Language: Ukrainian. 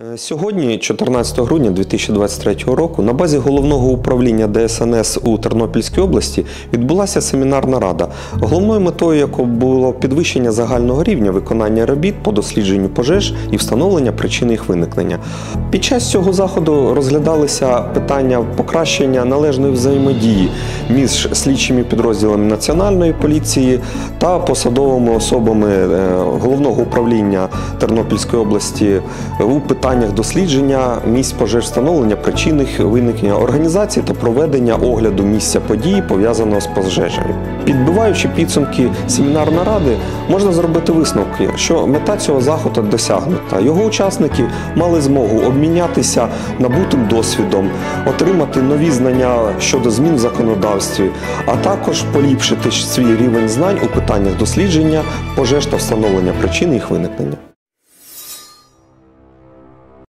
Е, Сьогодні, 14 грудня 2023 року, на базі головного управління ДСНС у Тернопільській області відбулася семінарна рада, головною метою якої було підвищення загального рівня виконання робіт по дослідженню пожеж і встановлення причин їх виникнення. Під час цього заходу розглядалися питання покращення належної взаємодії між слідчими підрозділами Національної поліції та посадовими особами е, головного управління Тернопільської області у питаннях дослідження місць пожеж, встановлення причин виникнення, організації та проведення огляду місця події, пов'язаного з пожежею. Підбиваючи підсумки семінарної ради, можна зробити висновки, що мета цього заходу досягнута. Його учасники мали змогу обмінятися набутим досвідом, отримати нові знання щодо змін в законодавстві, а також поліпшити свій рівень знань у питаннях дослідження пожеж та встановлення причин їх виникнення.